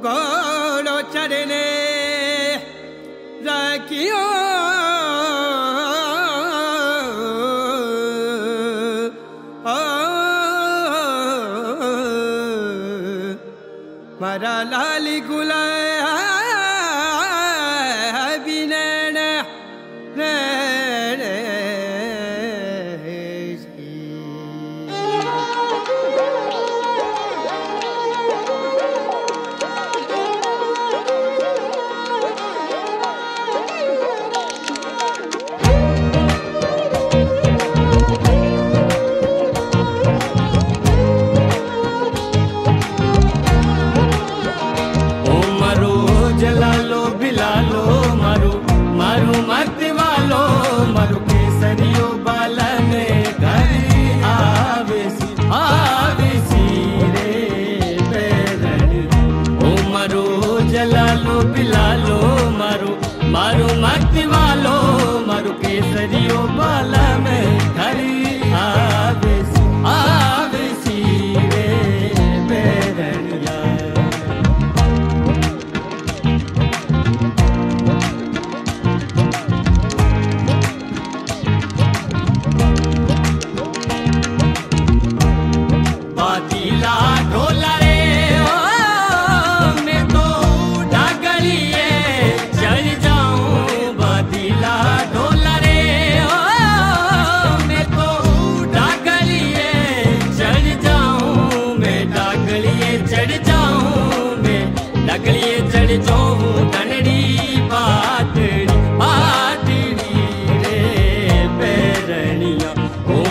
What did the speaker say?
Go, no, Chadine, like you. मरा लाली गुलाया malo चढ़ जाऊँ कनड़ी रे पैरणिया ओ